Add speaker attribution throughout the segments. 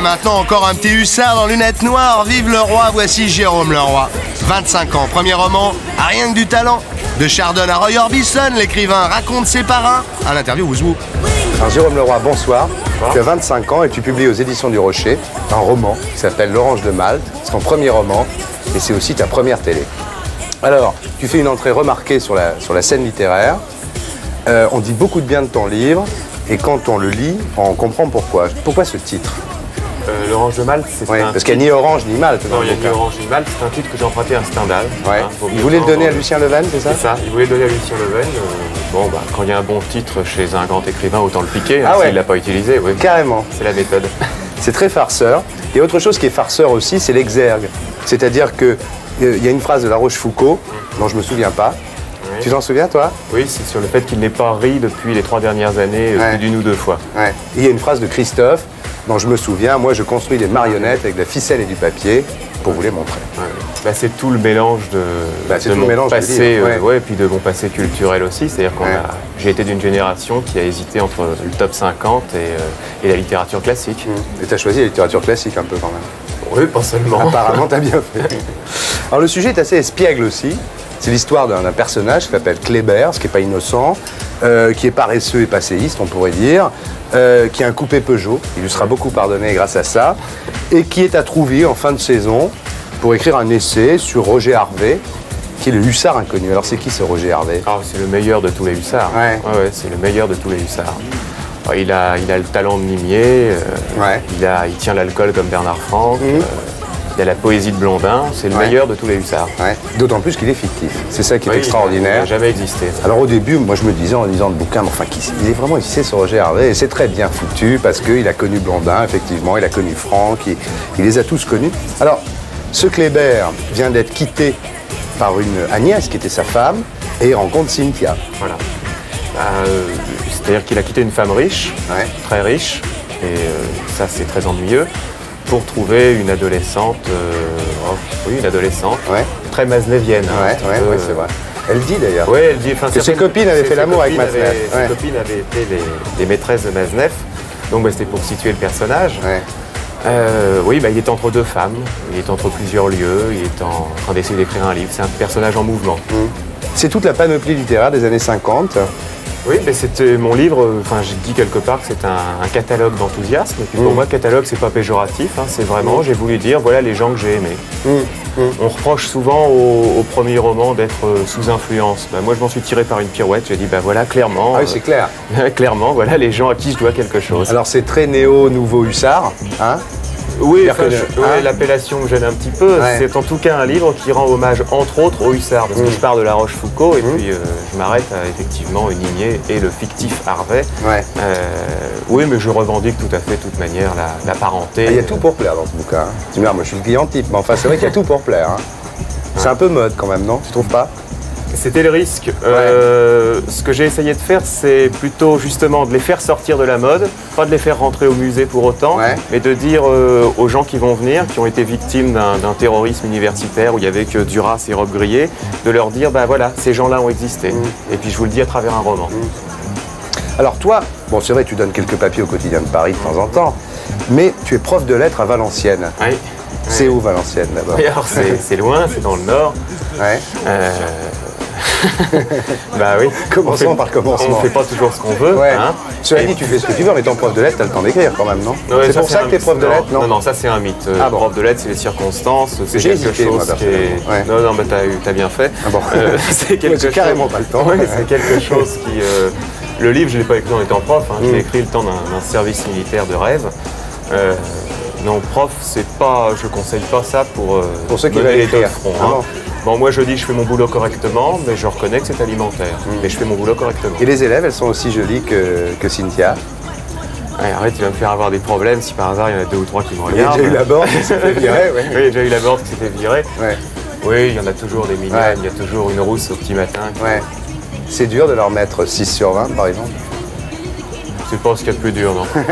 Speaker 1: Et maintenant, encore un petit hussard dans lunettes noires. Vive le roi, voici Jérôme le roi. 25 ans, premier roman, rien que du talent. De Chardon à Roy Orbison, l'écrivain raconte ses parrains. À l'interview, Ouzou.
Speaker 2: Alors Jérôme Leroy, bonsoir. Tu as 25 ans et tu publies aux éditions du Rocher un roman qui s'appelle L'Orange de Malte. C'est ton premier roman et c'est aussi ta première télé. Alors, tu fais une entrée remarquée sur la, sur la scène littéraire. Euh, on dit beaucoup de bien de ton livre et quand on le lit, on comprend pourquoi. Pourquoi ce titre?
Speaker 3: Euh, L'Orange de Malte, c'est
Speaker 2: Oui,
Speaker 3: un
Speaker 2: Parce qu'il n'y a ni orange ni Malte
Speaker 3: Non, il y a ni. Orange ni Malte, c'est un titre que j'ai emprunté à Stendhal.
Speaker 2: Ouais.
Speaker 3: hein,
Speaker 2: Il voulait le donner à Lucien Leven, c'est ça
Speaker 3: C'est ça, il voulait le donner à Lucien Leven. euh, bon, bah, quand il y a un bon titre chez un grand écrivain, autant le piquer.
Speaker 2: Ah
Speaker 3: hein,
Speaker 2: ouais.
Speaker 3: S'il l'a pas utilisé, oui.
Speaker 2: Carrément.
Speaker 3: C'est la méthode.
Speaker 2: C'est très farceur. Et autre chose qui est farceur aussi, c'est l'exergue. C'est-à-dire que euh, il y a une phrase de La Rochefoucauld dont je me souviens pas.
Speaker 3: Oui.
Speaker 2: Tu t'en souviens toi?
Speaker 3: Oui, c'est sur le fait qu'il n'ait pas ri depuis les trois dernières années, euh,
Speaker 2: Ouais.
Speaker 3: plus d'une ou deux fois.
Speaker 2: Ouais. Il y a une phrase de Christophe dont je me souviens. Moi, je construis des marionnettes avec de la ficelle et du papier pour vous les montrer.
Speaker 3: Ouais. Bah, c'est tout le mélange de,
Speaker 2: Bah,
Speaker 3: de
Speaker 2: tout
Speaker 3: mon
Speaker 2: mélange,
Speaker 3: passé,
Speaker 2: dire, ouais.
Speaker 3: euh, ouais, et puis de mon passé culturel aussi. C'est-à-dire qu'on a, j'ai été d'une génération qui a hésité entre le top 50 et, euh, et la littérature classique.
Speaker 2: Et tu as choisi la littérature classique un peu quand même.
Speaker 3: Oui, pas seulement.
Speaker 2: Apparemment, t'as bien fait. Alors le sujet est assez espiègle aussi. C'est l'histoire d'un personnage qui s'appelle Kléber, ce qui n'est pas innocent, euh, qui est paresseux et passéiste, on pourrait dire, euh, qui a un coupé Peugeot, il lui sera beaucoup pardonné grâce à ça, et qui est à Trouville en fin de saison pour écrire un essai sur Roger Harvey, qui est le hussard inconnu. Alors c'est qui ce Roger Harvey?
Speaker 3: Ah, c'est le meilleur de tous les hussards.
Speaker 2: Ouais.
Speaker 3: ouais, c'est le meilleur de tous les hussards. Alors, il, a, il a le talent de mimier, euh,
Speaker 2: Ouais.
Speaker 3: il, a, il tient l'alcool comme Bernard Franck,
Speaker 2: Mhm.
Speaker 3: Il a la poésie de Blondin, c'est le
Speaker 2: Ouais.
Speaker 3: meilleur de tous les hussards.
Speaker 2: Ouais. D'autant plus qu'il est fictif. C'est ça qui est
Speaker 3: Oui, Il
Speaker 2: extraordinaire.
Speaker 3: n'a jamais existé.
Speaker 2: Alors au début, moi je me disais en lisant le bouquin, mais enfin, il est vraiment ici sur Roger Harvey et c'est très bien foutu parce qu'il a connu Blondin, effectivement, il a connu Franck, il, il les a tous connus. Alors, ce Kléber vient d'être quitté par une Agnès qui était sa femme et rencontre Cynthia.
Speaker 3: Voilà. Bah, euh, C'est-à-dire qu'il a quitté une femme riche,
Speaker 2: Ouais.
Speaker 3: très riche, et euh, ça c'est très ennuyeux, pour trouver une adolescente, euh, oh, oui, une adolescente,
Speaker 2: Ouais.
Speaker 3: très maslevienne.
Speaker 2: Ouais,
Speaker 3: un petit
Speaker 2: ouais,
Speaker 3: peu,
Speaker 2: ouais, c'est vrai. Elle dit d'ailleurs.
Speaker 3: Oui, elle dit.
Speaker 2: Que ses copines avaient fait l'amour avec ouais.
Speaker 3: Ses copines avaient été les, les maîtresses de Maznev. Donc bah, c'était pour situer le personnage. Euh, oui, bah, il est entre deux femmes, il est entre plusieurs lieux, il est en train d'essayer d'écrire un livre. C'est un personnage en mouvement.
Speaker 2: C'est toute la panoplie littéraire des années 50.
Speaker 3: Oui, mais c'était mon livre. euh, Enfin, j'ai dit quelque part que c'est un, un catalogue d'enthousiasme. Pour
Speaker 2: Mm.
Speaker 3: moi, catalogue, c'est pas péjoratif. hein, c'est vraiment, j'ai voulu dire, voilà les gens que j'ai aimés.
Speaker 2: Mm.
Speaker 3: On reproche souvent au, au premier roman d'être euh, sous influence. Bah, moi, je m'en suis tiré par une pirouette. J'ai dit, bah voilà, clairement.
Speaker 2: Ah oui, c'est clair.
Speaker 3: euh, clairement, voilà les gens à qui je dois quelque chose.
Speaker 2: Alors c'est très néo, nouveau hussard. Hein
Speaker 3: oui, enfin,
Speaker 2: hein
Speaker 3: l'appellation me gêne un petit peu.
Speaker 2: Ouais.
Speaker 3: C'est en tout cas un livre qui rend hommage, entre autres, au hussard. Parce que
Speaker 2: Mm.
Speaker 3: je pars de La Rochefoucauld et
Speaker 2: Mm.
Speaker 3: puis euh, je m'arrête à effectivement une lignée et le fictif Harvey.
Speaker 2: Ouais.
Speaker 3: Euh, oui, mais je revendique tout à fait, de toute manière, la, la parenté.
Speaker 2: Ah, Il y a tout pour plaire dans ce bouquin. hein. Tu me dis, ah, moi je suis le client type, mais enfin c'est vrai qu'il y a tout pour plaire. hein. C'est un peu mode quand même, non? Tu trouves pas?
Speaker 3: C'était le risque. Euh, ce que j'ai essayé de faire, c'est plutôt justement de les faire sortir de la mode, pas de les faire rentrer au musée pour autant,
Speaker 2: Ouais.
Speaker 3: mais de dire euh, aux gens qui vont venir, qui ont été victimes d'un terrorisme universitaire où il y avait que Duras et Robe Grillet, de leur dire, bah voilà, ces gens-là ont existé.
Speaker 2: Mm.
Speaker 3: Et puis je vous le dis à travers un roman.
Speaker 2: Alors toi, bon c'est vrai, tu donnes quelques papiers au quotidien de Paris de temps en temps, mais tu es prof de lettres à Valenciennes.
Speaker 3: Oui.
Speaker 2: C'est où Valenciennes d'abord
Speaker 3: c'est c'est loin, c'est dans le nord.
Speaker 2: Ouais.
Speaker 3: Euh, bah oui.
Speaker 2: Commençons par commencement.
Speaker 3: On fait pas toujours ce qu'on veut.
Speaker 2: Ouais.
Speaker 3: hein.
Speaker 2: Cela
Speaker 3: Et-
Speaker 2: dit, tu fais ce que tu veux, en étant prof de lettres, t'as le temps d'écrire quand même, non
Speaker 3: Ouais,
Speaker 2: C'est pour ça que t'es prof de lettres, non
Speaker 3: Non, non, ça c'est un mythe.
Speaker 2: Ah bon.
Speaker 3: Prof de lettres, c'est les circonstances, c'est quelque
Speaker 2: hésité, moi,
Speaker 3: chose qui est...
Speaker 2: Ouais.
Speaker 3: Non, non, mais t'as, bien fait.
Speaker 2: Ah bon.
Speaker 3: Euh, c'est quelque chose...
Speaker 2: carrément pas le temps.
Speaker 3: C'est quelque chose qui... euh, Le livre, je l'ai pas écrit en étant prof, hein. je
Speaker 2: Mm.
Speaker 3: l'ai écrit le temps d'un, service militaire de rêve. Euh, non, prof, c'est pas... Je conseille pas ça pour... euh,
Speaker 2: Pour ceux qui veulent
Speaker 3: les deux fronts,
Speaker 2: Ah
Speaker 3: hein. Bon, moi je dis je fais mon boulot correctement, mais je reconnais que c'est alimentaire. Mais je fais mon boulot correctement.
Speaker 2: Et les élèves, elles sont aussi jolies que, que Cynthia.
Speaker 3: Allez, arrête, tu vas me faire avoir des problèmes si par hasard il y en a deux ou trois qui me
Speaker 2: Il y a
Speaker 3: regardent.
Speaker 2: déjà eu la borde qui s'est fait virer, ouais.
Speaker 3: Oui, il y a déjà eu la borde qui s'était virée.
Speaker 2: Ouais.
Speaker 3: Oui, il y en a toujours des mignonnes,
Speaker 2: Ouais.
Speaker 3: il y a toujours une rousse au petit matin.
Speaker 2: ouais. C'est dur de leur mettre 6 sur 20, par exemple.
Speaker 3: C'est pas ce qu'il y a de plus dur, non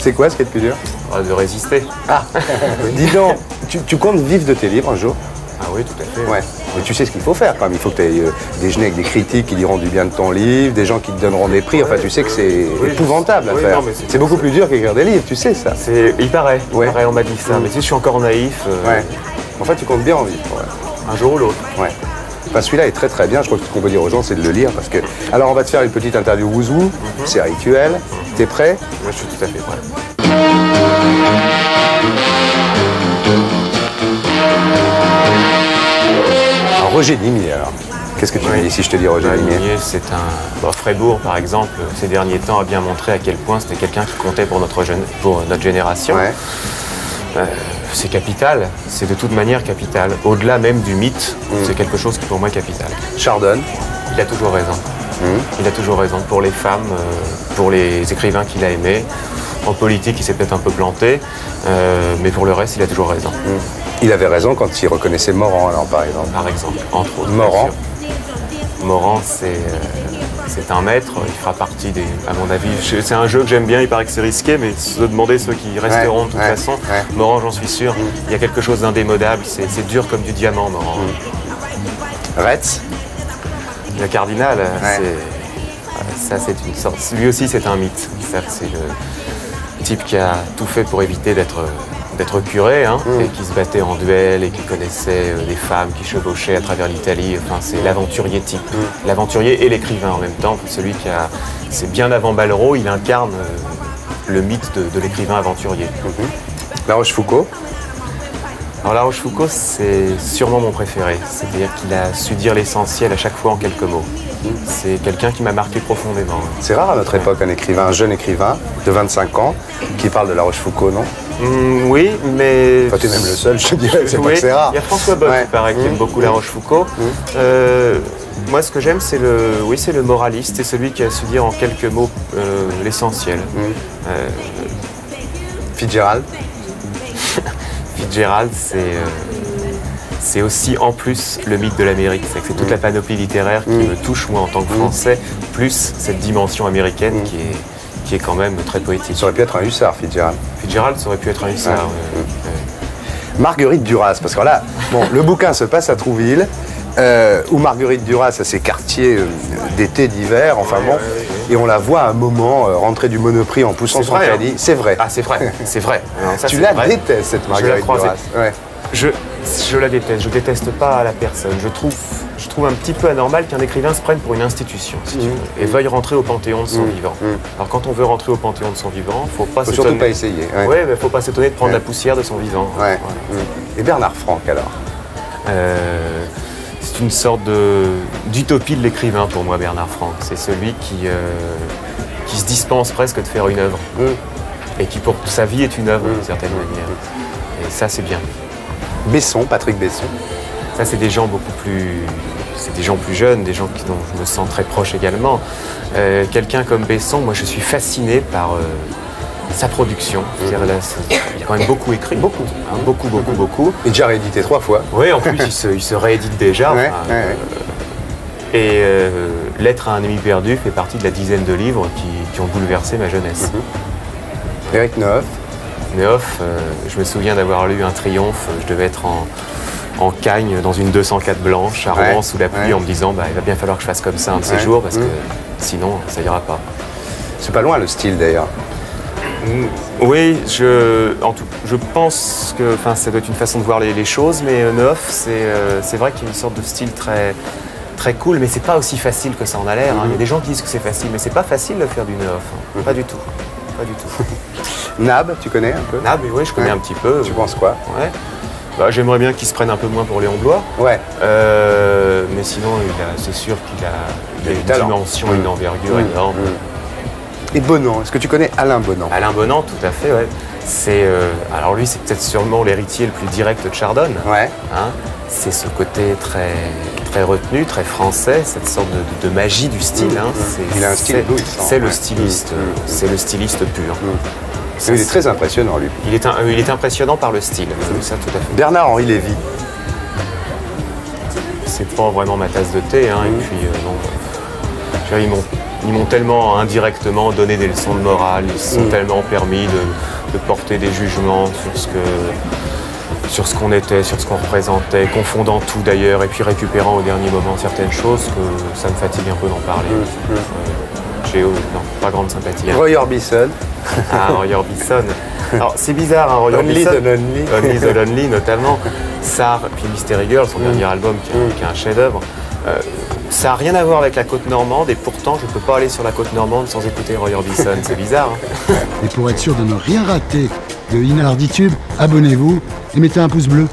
Speaker 2: C'est quoi ce qui est le plus dur?
Speaker 3: Ah, De résister.
Speaker 2: Ah Dis donc, tu, tu comptes vivre de tes livres un jour?
Speaker 3: Ah oui, tout à fait.
Speaker 2: Ouais. Mais tu sais ce qu'il faut faire quand même. Il faut que tu ailles euh, déjeuner avec des critiques qui diront du bien de ton livre, des gens qui te donneront des prix. Enfin, tu sais que c'est
Speaker 3: Oui,
Speaker 2: épouvantable à
Speaker 3: oui,
Speaker 2: faire.
Speaker 3: c'est-
Speaker 2: beaucoup plus dur qu'écrire des livres, tu sais ça.
Speaker 3: Il paraît, il
Speaker 2: Ouais.
Speaker 3: paraît, on m'a dit ça. Mais tu sais, je suis encore naïf. euh,
Speaker 2: Ouais. En fait, tu comptes bien en vivre. ouais.
Speaker 3: Un jour ou l'autre.
Speaker 2: Ouais. Enfin, celui-là est très très bien. Je crois que ce qu'on peut dire aux gens, c'est de le lire parce que. Alors, on va te faire une petite interview wouzou. C'est rituel. T'es prêt?
Speaker 3: Moi, je suis tout à fait prêt.
Speaker 2: Roger Dimier, alors. Qu'est-ce que tu me dis si je te dis Roger
Speaker 3: Lignier, c'est un. bon, Frébourg, par exemple, ces derniers temps, a bien montré à quel point c'était quelqu'un qui comptait pour notre, jeune... pour notre génération.
Speaker 2: Ouais.
Speaker 3: C'est capital, c'est de toute manière capital. Au-delà même du mythe,
Speaker 2: Mm.
Speaker 3: c'est quelque chose qui pour moi est capital.
Speaker 2: Chardonne.
Speaker 3: Il a toujours raison.
Speaker 2: Mm.
Speaker 3: Il a toujours raison pour les femmes, euh, pour les écrivains qu'il a aimés. En politique, il s'est peut-être un peu planté, euh, mais pour le reste, il a toujours raison.
Speaker 2: Il avait raison quand il reconnaissait Morand, alors, par exemple.
Speaker 3: Par exemple, entre autres.
Speaker 2: Morand.
Speaker 3: Morand, c'est euh, c'est un maître. Il fera partie des. À mon avis, c'est un jeu que j'aime bien. Il paraît que c'est risqué, mais se demander ceux qui resteront de toute
Speaker 2: ouais,
Speaker 3: façon.
Speaker 2: ouais.
Speaker 3: Morand, j'en suis sûr. Il y a quelque chose d'indémodable. C'est dur comme du diamant, Morand.
Speaker 2: Retz.
Speaker 3: Le cardinal,
Speaker 2: Ouais.
Speaker 3: c'est. Ça, c'est une sorte. Lui aussi, c'est un mythe. C'est le type qui a tout fait pour éviter d'être d'être curé, hein,
Speaker 2: Mm.
Speaker 3: et qui se battait en duel, et qui connaissait euh, des femmes qui chevauchaient à travers l'Italie. Enfin, c'est l'aventurier type.
Speaker 2: Mm.
Speaker 3: L'aventurier et l'écrivain en même temps. Celui qui a. C'est bien avant Ballereau, il incarne euh, le mythe de, de l'écrivain aventurier.
Speaker 2: La Rochefoucauld.
Speaker 3: Alors La Rochefoucauld, c'est sûrement mon préféré. C'est-à-dire qu'il a su dire l'essentiel à chaque fois en quelques mots. C'est quelqu'un qui m'a marqué profondément.
Speaker 2: C'est rare à notre époque un écrivain, un jeune écrivain de 25 ans qui parle de La Rochefoucauld, non?
Speaker 3: Hmm, oui, mais.
Speaker 2: Enfin, t'es même le seul, je te dirais, c'est pas
Speaker 3: Oui,
Speaker 2: que c'est rare.
Speaker 3: Il y a François Bock,
Speaker 2: Ouais.
Speaker 3: il paraît, qui aime
Speaker 2: Mmh.
Speaker 3: beaucoup La Rochefoucauld. Euh, moi, ce que j'aime, c'est le, oui, c'est le moraliste, c'est celui qui a su dire en quelques mots euh, l'essentiel.
Speaker 2: Mmh.
Speaker 3: Euh,
Speaker 2: Fitzgerald.
Speaker 3: Fitzgerald, c'est euh, c'est aussi en plus le mythe de l'Amérique. C'est que c'est toute la panoplie littéraire qui me touche moi en tant que Français, plus cette dimension américaine qui est qui est quand même très poétique.
Speaker 2: Ça aurait pu être un hussard, Fitzgerald.
Speaker 3: Fitzgerald, ça aurait pu être un hussard.
Speaker 2: Ouais.
Speaker 3: ouais, ouais.
Speaker 2: Marguerite Duras, parce que là, bon, le bouquin se passe à Trouville, euh, où Marguerite Duras a ses quartiers euh, d'été, d'hiver, enfin bon, et on la voit à un moment euh, rentrer du Monoprix en poussant son
Speaker 3: vrai, hein.
Speaker 2: crédit. C'est vrai.
Speaker 3: Ah, c'est vrai, c'est vrai. Ça,
Speaker 2: tu la
Speaker 3: vrai.
Speaker 2: détestes, cette
Speaker 3: Je la
Speaker 2: Marguerite Duras.
Speaker 3: Je, je la déteste, je déteste pas la personne. Je trouve, trouve un petit peu anormal qu'un écrivain se prenne pour une institution, si tu veux, et veuille rentrer au panthéon de son vivant. Alors quand on veut rentrer au panthéon de son vivant, faut pas
Speaker 2: Faut surtout pas essayer. Ouais.
Speaker 3: Ouais, mais faut pas s'étonner de prendre
Speaker 2: Ouais.
Speaker 3: la poussière de son vivant.
Speaker 2: Ouais. Et Bernard Franck alors
Speaker 3: Euh, c'est une sorte d'utopie de l'écrivain pour moi, Bernard Franck. C'est celui qui, euh, qui se dispense presque de faire une œuvre. Et qui, pour sa vie, est une œuvre, d'une certaine manière. Et ça, c'est bien.
Speaker 2: Besson, Patrick Besson.
Speaker 3: Ça, c'est des gens beaucoup plus. C'est des gens plus jeunes, des gens dont je me sens très proche également. Euh, Quelqu'un comme Besson, moi, je suis fasciné par euh, sa production. Là, il a quand même beaucoup écrit. Beaucoup. hein, beaucoup, beaucoup, beaucoup.
Speaker 2: Et déjà réédité trois fois.
Speaker 3: Oui, en plus, il se, il se réédite déjà.
Speaker 2: Ouais,
Speaker 3: enfin,
Speaker 2: ouais, ouais.
Speaker 3: Et euh, Lettre à un ami perdu fait partie de la dizaine de livres qui, qui ont bouleversé ma jeunesse.
Speaker 2: Eric Neuf.
Speaker 3: Neuf, euh, je me souviens d'avoir lu un triomphe, je devais être en, en cagne dans une 204 blanche à
Speaker 2: Ouais,
Speaker 3: Rouen sous la pluie
Speaker 2: ouais.
Speaker 3: en me disant bah, il va bien falloir que je fasse comme ça un de ces
Speaker 2: Ouais.
Speaker 3: jours parce
Speaker 2: Mm.
Speaker 3: que sinon ça ira pas.
Speaker 2: C'est pas loin le style d'ailleurs.
Speaker 3: Oui, je, en tout, je pense que ça doit être une façon de voir les, les choses, mais euh, Neuf, c'est euh, c'est vrai qu'il y a une sorte de style très, très cool, mais c'est pas aussi facile que ça en a l'air. hein. Il y a des gens qui disent que c'est facile, mais c'est pas facile de faire du Neuf. hein. Pas du tout. Pas du tout.
Speaker 2: Nab, tu connais un peu?
Speaker 3: Mais oui, je connais un petit peu.
Speaker 2: Tu penses quoi?
Speaker 3: Ouais. Bah, J'aimerais bien qu'il se prenne un peu moins pour Léon Blois.
Speaker 2: Ouais.
Speaker 3: Euh, mais sinon, c'est sûr qu'il a, il a
Speaker 2: du
Speaker 3: une
Speaker 2: talent.
Speaker 3: dimension, une envergure
Speaker 2: Mm.
Speaker 3: énorme.
Speaker 2: Et Bonan, est-ce que tu connais Alain Bonan?
Speaker 3: Alain Bonan, tout à fait, ouais. C'est, euh, alors lui, c'est peut-être sûrement l'héritier le plus direct de Chardonne.
Speaker 2: Ouais.
Speaker 3: hein. C'est ce côté très, très retenu, très français, cette sorte de, de magie du style. hein.
Speaker 2: Il a un style
Speaker 3: c'est- le styliste, c'est le styliste pur. Ça,
Speaker 2: il est très impressionnant lui.
Speaker 3: il est, un- euh, il est impressionnant par le style, ça tout à fait.
Speaker 2: Bernard-Henri Lévy.
Speaker 3: c'est pas vraiment ma tasse de thé. hein, Et puis, euh, ils m'ont- ils m'ont tellement indirectement donné des leçons de morale, ils se sont tellement permis de, de porter des jugements sur ce que, sur ce qu'on était, sur ce qu'on représentait, confondant tout d'ailleurs, et puis récupérant au dernier moment certaines choses que ça me fatigue un peu d'en parler. Euh, J'ai non, pas grande sympathie. hein.
Speaker 2: Roy Orbison.
Speaker 3: Ah, Roy Orbison. Alors, c'est bizarre, hein, Roy
Speaker 2: Only
Speaker 3: Orbison.
Speaker 2: the Lonely.
Speaker 3: Only the Lonely, notamment. Ça, puis Mystery Girl, son dernier album, qui est, un- qui est un chef-d'œuvre. Euh, ça n'a rien à voir avec la côte normande, et pourtant, je ne peux pas aller sur la côte normande sans écouter Roy Orbison. C'est bizarre. hein.
Speaker 4: Et pour être sûr de ne rien rater de Inarditube, abonnez-vous et mettez un pouce bleu.